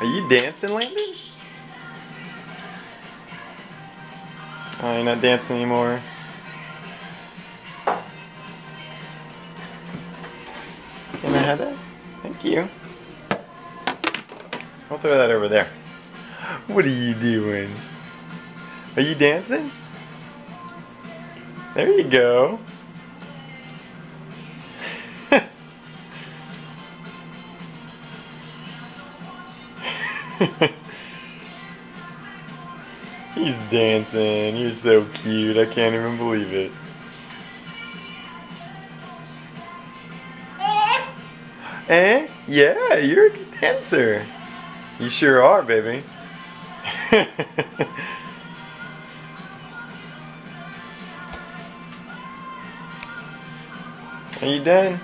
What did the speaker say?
Are you dancing, Landon? Oh, you're not dancing anymore. Can I have that? Thank you. I'll throw that over there. What are you doing? Are you dancing? There you go. He's dancing. You're so cute. I can't even believe it. Eh? Yeah, you're a good dancer. You sure are, baby. are you done?